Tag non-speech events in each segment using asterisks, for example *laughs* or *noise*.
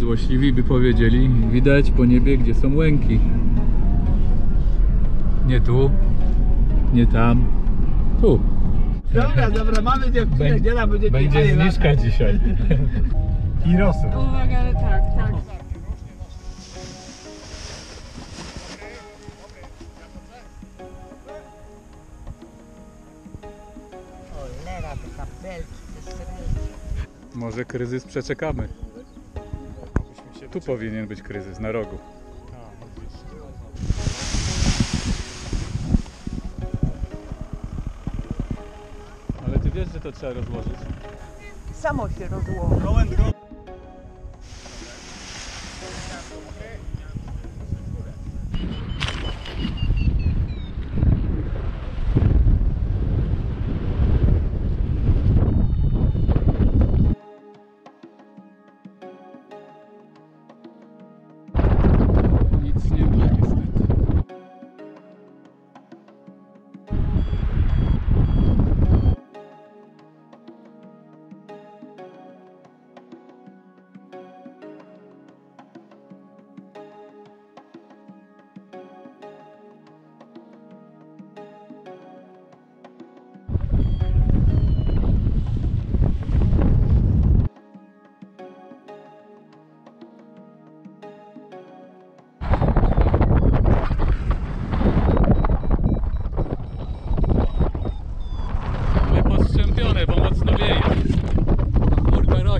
Złośliwi by powiedzieli, widać po niebie, gdzie są łęki. Nie tu, nie tam, tu. Dobra, dobra, mamy dziewczynę, gdzie nam będzie Będzie zniżka dzisiaj. *laughs* I rosół. Uwaga, ale tak, tak. Może kryzys przeczekamy. Tu powinien być kryzys, na rogu. Ale ty wiesz, że to trzeba rozłożyć? Samo się rozłoży.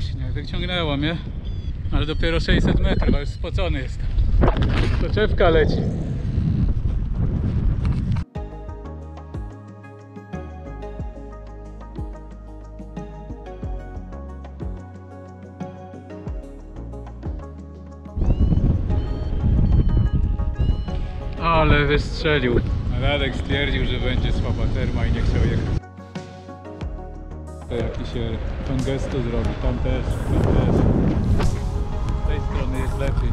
Chmurka rośnie, wyciągnęła mnie. Ale dopiero 600 metrów, a już spocony jestem. Soczewka leci. Ale wystrzelił. Radek stwierdził, że będzie słaba terma i nie chciał jechać. To Jaki się tą gestu zrobi. Tam też, tam też. Z tej strony jest lepiej.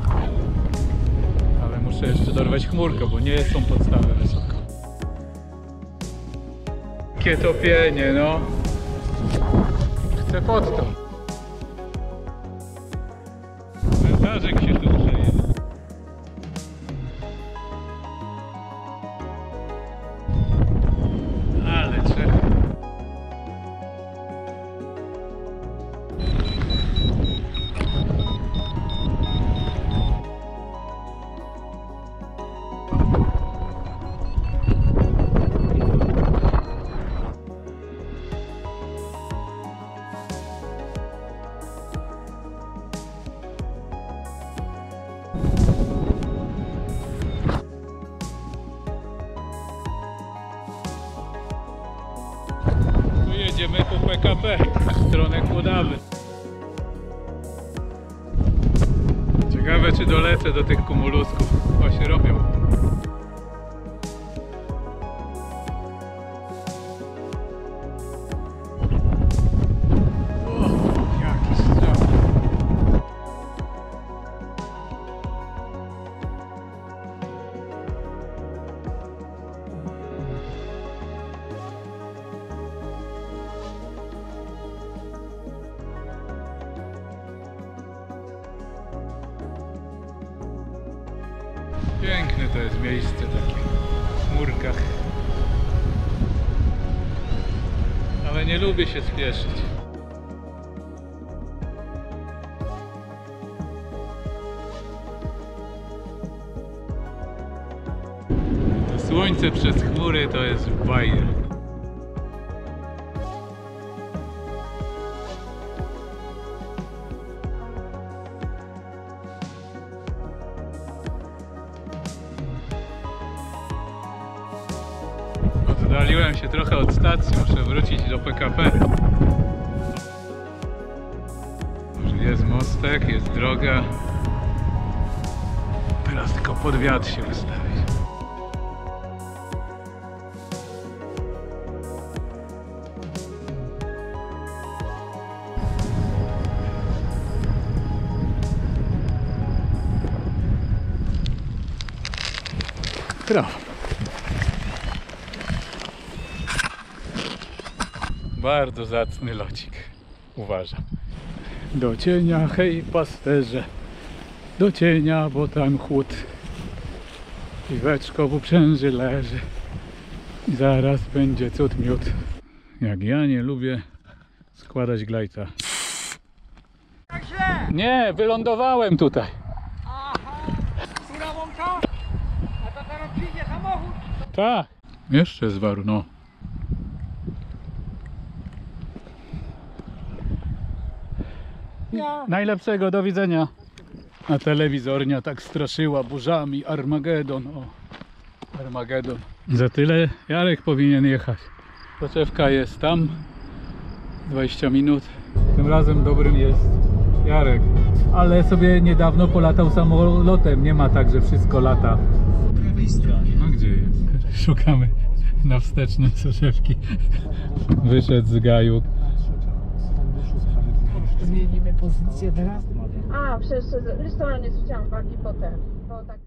Ale muszę jeszcze dorwać chmurkę, bo nie są podstawy wysoko. Jakie topienie, no. Chcę pod to. Wętarzek się PKP w stronę Kłodawy. Ciekawe czy dolecę do tych kumulusków. Chyba się robią. Piękne to jest miejsce takie w chmurkach. Ale nie lubię się spieszyć. Słońce przez chmury to jest bajer. Oddaliłem się trochę od stacji, muszę wrócić do PKP. Jest mostek, jest droga. Teraz tylko pod wiatr się ustawić. Brawo. Bardzo zacny locik. Uważam. Do cienia, hej pasterze. do cienia, bo tam chłód. Piweczko w uprzęży leży. I zaraz będzie cud miód. Jak ja nie lubię składać glajta. Nie, wylądowałem tutaj. Aha! Która łąka? A to teraz przyjdzie samochód. Tak. Jeszcze z waru, no. Najlepszego, do widzenia. A telewizornia tak straszyła burzami. Armagedon, o. Armagedon. Za tyle Jarek powinien jechać. Soczewka jest tam. 20 minut. Tym razem dobrym jest Jarek. Ale sobie niedawno polatał samolotem. Nie ma tak, że wszystko lata. No gdzie jest? Szukamy na wsteczne soczewki. Wyszedł z gaju. Zmienimy pozycję teraz. A, przez restaurant nie zwróciłam uwagi potem. Bo tak